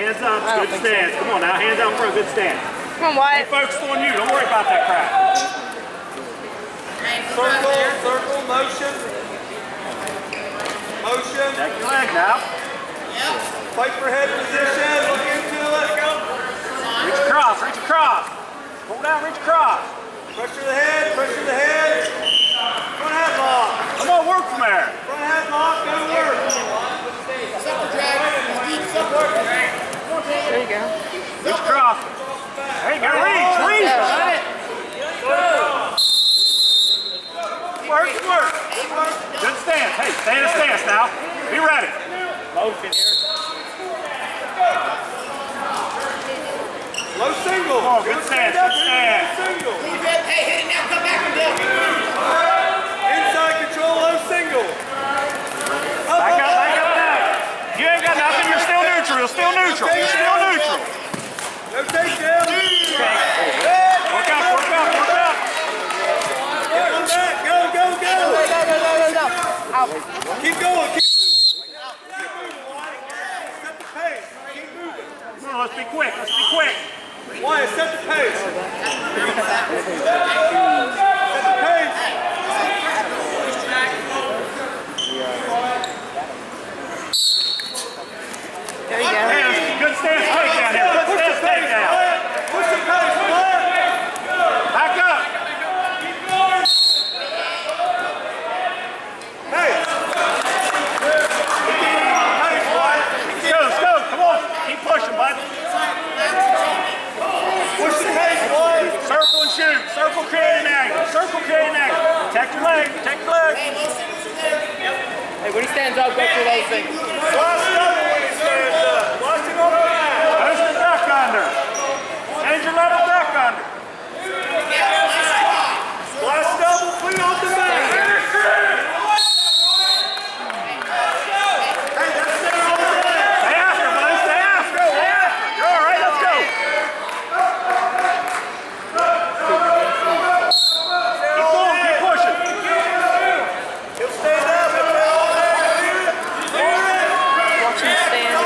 Hands up, good stance. Come on now, hands out front, good stance. Come on, Wyatt. Stay focused on you, don't worry about that crap. Circle, circle, motion. Motion. Check your leg now. Yep. Fight for head position. Look into it. Go. Reach across, reach across. Pull down, reach across. Pressure the head, pressure the head. Front headlock. Come on, work from there. Front headlock, go to work. There you go. Reach across. There you go, reach, reach. Work, work. Good stance. Hey, stay in a stance now. Be ready. Motion here. Low single. Oh, good stance, good stance. Low single. Hey, hit it now, come back and down. Inside control, low single. Up, Back up, up, back up, back. You ain't got nothing. You're still neutral. You're still neutral. You're still neutral. No takedown. Work up, work up, work up. Get on back. Go, go, Go, go. go, go, go, go, go. Out. Keep going. Keep moving. Keep moving, Wyatt. Set the pace. Keep moving. Come on, let's be quick. Let's be quick. Wyatt, set the pace. Set the pace. There you go. Good stance takedown here. Good Push the stance pace, takedown. Wyatt. Push the pace, Wyatt. Back up. Hey. Pace, Wyatt. Let's go, let's go. Come on. Keep pushing, bud. Push the pace, Wyatt. Circle and shoot. Circle, create an angle. Circle, create an angle. Protect your leg. Protect your leg. Stands up, go for those things. Watch it on the under. Last double, clean off the back. Hey, that's there all day. Stay after, buddy. Stay after. Stay after. You're all right. Let's go. Keep going. Keep pushing. He'll stand up. He'll stay all day. Watch him stand.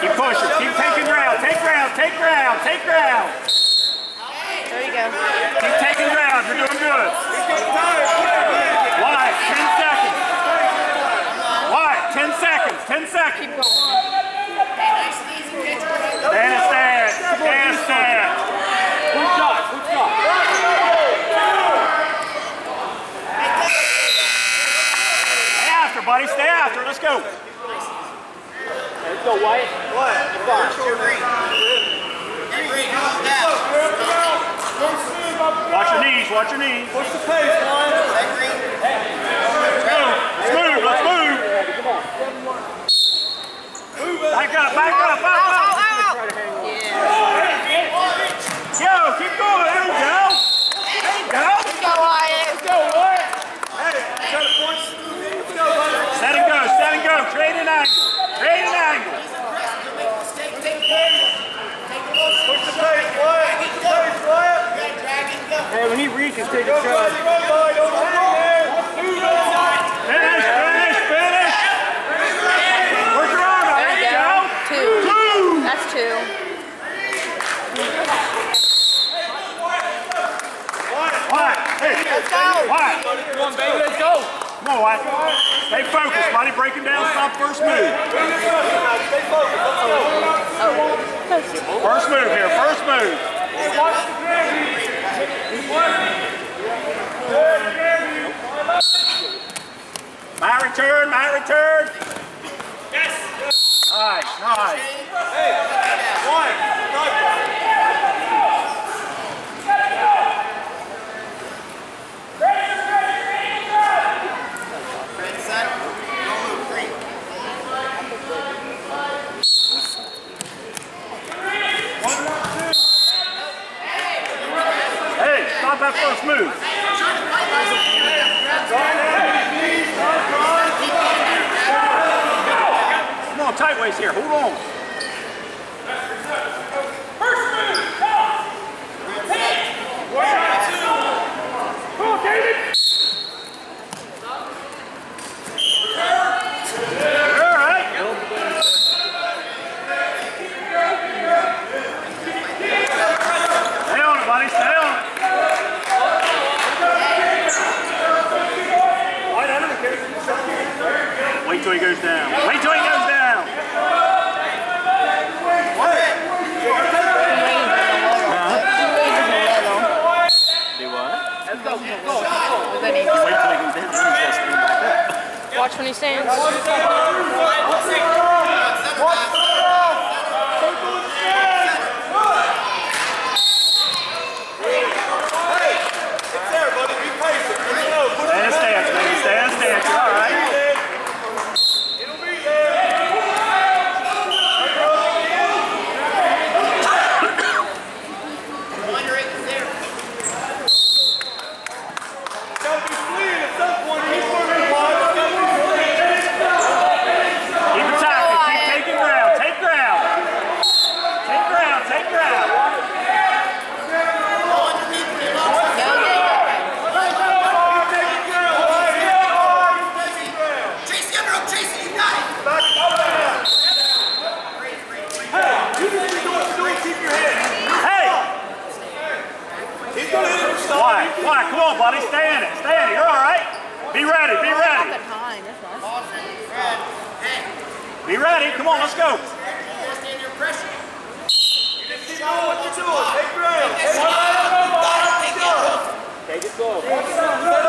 Keep pushing. Keep taking ground. Take ground. Take ground. Take ground. There you go. Keep taking ground. You're doing good. He's getting tired. Push the leg. Wyatt, 10 seconds. Wyatt, 10 seconds. 10 seconds. Stand and stand. Stand and stand. Good shot, good shot. Stay after, buddy. Stay after. Let's go. Let's go, Wyatt. What? Watch your knees. Watch your knees. Push the pace, Wyatt. Let's move. Let's move. Move. Back up. Back up. Up, Ow, up. ow, ow. Yeah. Yo, keep going. There you go. There you go. Let's go, Wyatt. Let's go, Wyatt. Hey, got a point. Let's go, buddy. Set and go. Set and go. Create an angle. Create an angle. Push the pace, Wyatt. Push the pace, Wyatt. Hey, when he reaches, take a Go, shot. buddy. Go, buddy. Don't hang there. Move it. Finish. Finish. Finish. Where's your arm? out? There There you you go. go. Two. Two. That's two. Wyatt. Hey. Let's go. Wyatt. Come on, baby, let's go. Come on, Wyatt. Stay buddy. Breaking down. Stop first move. Stay focused. Let's go. First move here. First move. Mat return. Mat return. Yes. Nice. Nice. Wyatt. Right. Hey, stop that first move. Come on, tight waist here. Hold on. He. Watch when he stands. Come on, let's go. You your pressure. Keep doing what you doing. Take ground. Take it slow. Take it slow.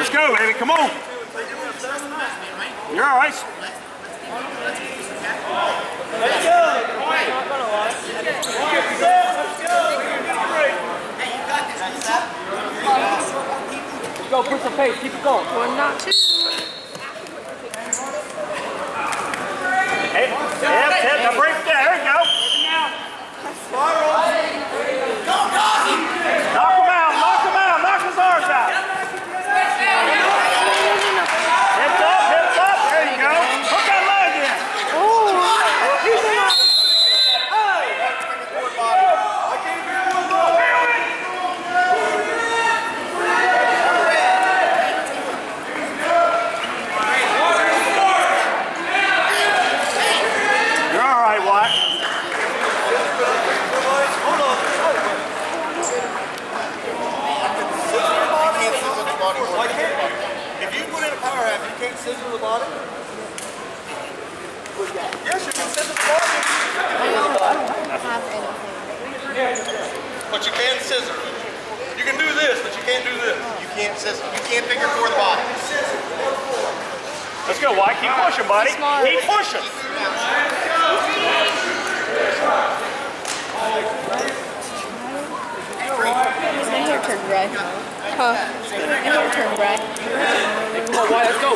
Let's go, baby. Come on. You're all right. Let's go. Go. Put some pace. Keep it going. One, not two. can't. You can't figure four the body. Let's go, Wyatt. Keep pushing, buddy. Keep pushing. My hair turned. Huh? My hair turned gray. Come on, Wyatt, go.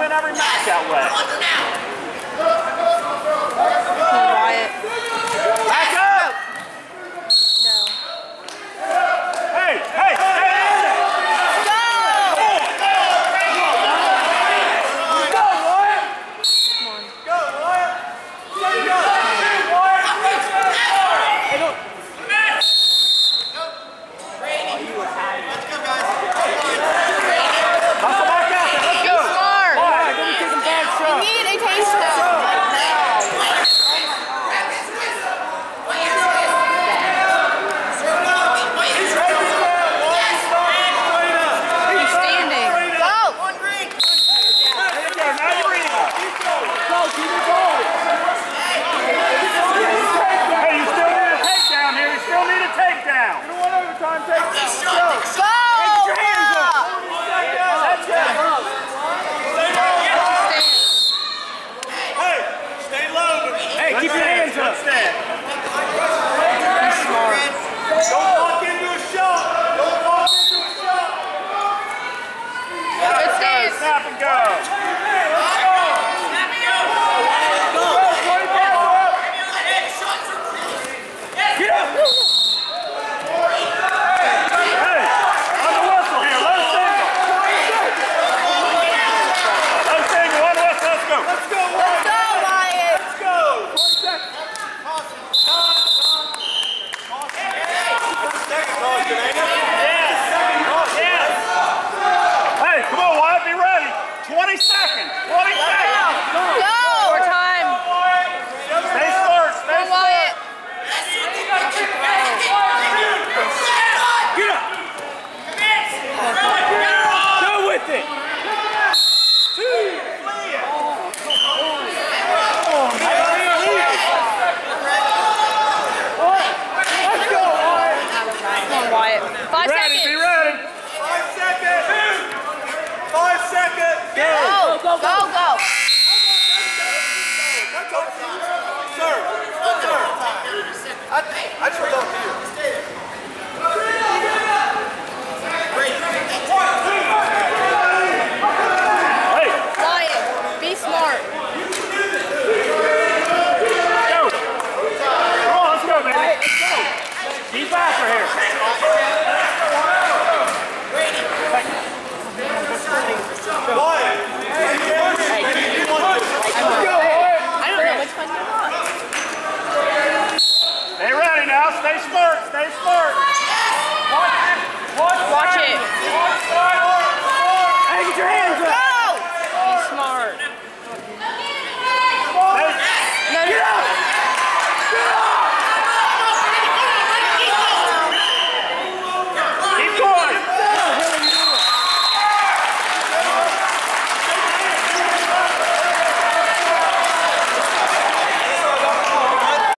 win every match that way. I, just want.